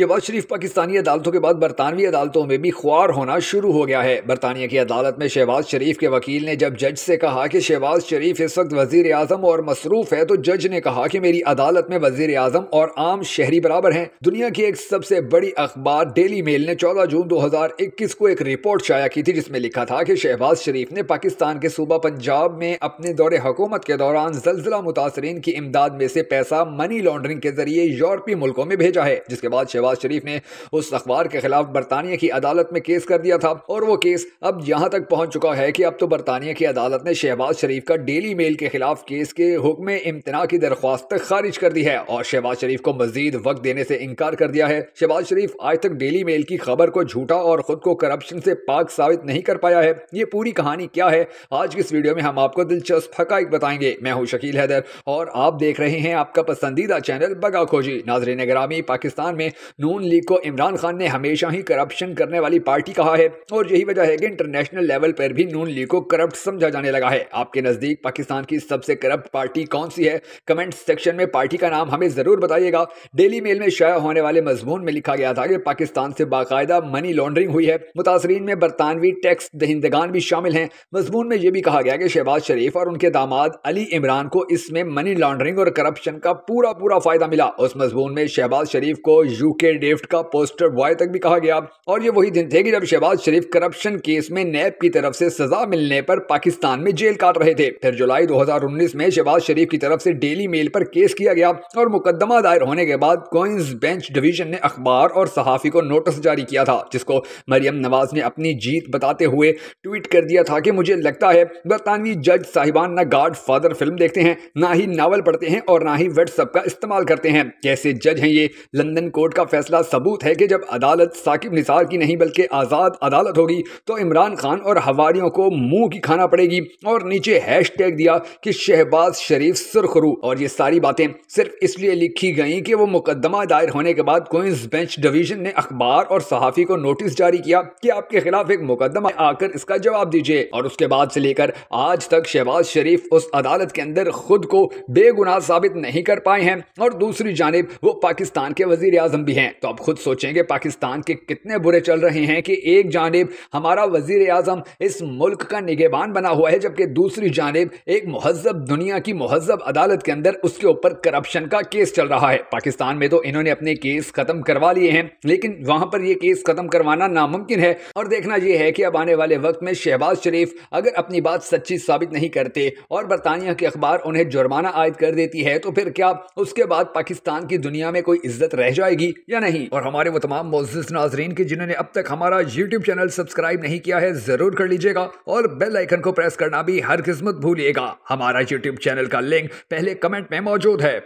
शहबाज शरीफ पाकिस्तानी अदालतों के बाद बरतानवी अदालतों में भी ख्वार होना शुरू हो गया है। बरतानिया की अदालत में शहबाज शरीफ के वकील ने जब जज से कहा कि शहबाज शरीफ इस वक्त वज़ीर आज़म और मसरूफ है तो जज ने कहा कि मेरी अदालत में वज़ीर आज़म और आम शहरी बराबर हैं। दुनिया की एक सबसे बड़ी अखबार डेली मेल ने चौदह जून दो हज़ार इक्कीस को एक रिपोर्ट शाया की थी, जिसमें लिखा था कि शहबाज शरीफ ने पाकिस्तान के सूबा पंजाब में अपने दौरे हुकूमत के दौरान जलजिला मुतासरीन की इमदाद में से पैसा मनी लॉन्ड्रिंग के ज़रिए यूरोपीय मुल्कों में भेजा है, जिसके बाद शहबाज शहबाज शरीफ ने उस अखबार के खिलाफ बरतानिया की अदालत में केस कर दिया था। और वो केस अब यहाँ तक पहुँच चुका है कि अब तो बरतानिया की अदालत ने शहबाज शरीफ का डेली मेल के खिलाफ केस के हुक्म इम्तना की दरख्वास्त खारिज कर दी है और शहबाज शरीफ को मजीद वक्त देने से इनकार कर दिया है। शहबाज शरीफ आज तक डेली मेल की खबर को झूठा और खुद को करप्शन से पाक साबित नहीं कर पाया है। ये पूरी कहानी क्या है? आज की इस वीडियो में हम आपको दिलचस्प हकाइक बताएँगे। मैं हूँ शकील हैदर और आप देख रहे हैं आपका पसंदीदा चैनल बगा खोजी नाजरीन ग्रामी पाकिस्तान में नून लीग को इमरान खान ने हमेशा ही करप्शन करने वाली पार्टी कहा है और यही वजह है कि इंटरनेशनल लेवल पर भी नून लीग को करप्ट समझा जाने लगा है। आपके नज़दीक पाकिस्तान की सबसे करप्ट पार्टी कौन सी है? कमेंट सेक्शन में पार्टी का नाम हमें ज़रूर बताइएगा। डेली मेल में शाया होने वाले मजमून में लिखा गया था कि पाकिस्तान से बाकायदा मनी लॉन्ड्रिंग हुई है। मुतासरीन में बरतानवी टैक्स दहिंदगान भी शामिल हैं। मजमून में यह भी कहा गया कि शहबाज शरीफ और उनके दामाद अली इमरान को इसमें मनी लॉन्ड्रिंग और करप्शन का पूरा पूरा फ़ायदा मिला। उस मजमून में शहबाज शरीफ को यूके डेफ्ट का पोस्टर बॉय तक भी कहा गया। और ये वही दिन थे कि जब शहबाज शरीफ करप्शन केस में नैब की तरफ़ से सजा मिलने पर पाकिस्तान में जेल काट रहे थे। फिर जुलाई 2019 में शहबाज शरीफ की तरफ़ से डेली मेल पर केस किया गया और मुकदमा दायर होने के बाद कोइंस बेंच डिवीज़न ने अखबार और सहाफी को नोटिस जारी किया था, जिसको मरियम नवाज़ ने अपनी जीत बताते हुए ट्वीट कर दिया था कि मुझे लगता है बरतानवी जज साहिबान न गाड फादर फ़िल्म देखते हैं, ना ही नावल पढ़ते हैं और ना ही व्हाट्सएप का इस्तेमाल करते हैं। कैसे जज हैं ये? लंदन कोर्ट का फैसला सबूत है कि जब अदालत साकिब निसार की नहीं, बल्कि आज़ाद अदालत होगी तो इमरान खान और हवारियों को मुँह की खाना पड़ेगी और नीचे हैश दिया कि शहबाज शरीफ सुरखरू। और ये सारी बातें सिर्फ़ इसलिए लिखी गई कि वो मुकदमा दायर होने के बाद क्वींस बेंच डिवीज़न ने अखबार और सहाफ़ी को नोटिस जारी किया कि आपके खिलाफ एक मुकदमा आकर इसका जवाब दीजिए। और उसके बाद से लेकर आज तक शहबाज शरीफ उस अदालत के अंदर खुद को बेगुनाह साबित नहीं कर पाए हैं। और दूसरी जानब, वो पाकिस्तान के वज़ीर आज़म भी हैं। तो अब खुद सोचेंगे पाकिस्तान के कितने बुरे चल रहे हैं कि एक जानब हमारा वज़ीर आज़म इस मुल्क का निगेबान बना हुआ है, जबकि दूसरी जानब एक महजब दुनिया की महजब अदालत के अंदर उसके ऊपर करप्शन का केस चल रहा है। पाकिस्तान में तो इन्होंने अपने केस खत्म करवा लिए हैं, लेकिन वहाँ पर यह केस खत्म करवाना नामुमकिन है। और देखना यह है कि अब आने वाले वक्त में शहबाज शरीफ अगर अपनी बात सच्ची साबित नहीं करते और बरतानिया के अखबार उन्हें जुर्माना आयद कर देती है तो फिर क्या उसके बाद पाकिस्तान की दुनिया में कोई इज़्ज़त रह जाएगी? या नहीं? और हमारे वो तमाम मोजिस नाजरीन की जिन्होंने अब तक हमारा यूट्यूब चैनल सब्सक्राइब नहीं किया है, ज़रूर कर लीजिएगा और बेल आइकन को प्रेस करना भी हर किस्मत भूलिएगा। हमारा यूट्यूब चैनल का लिंक पहले कमेंट में मौजूद है।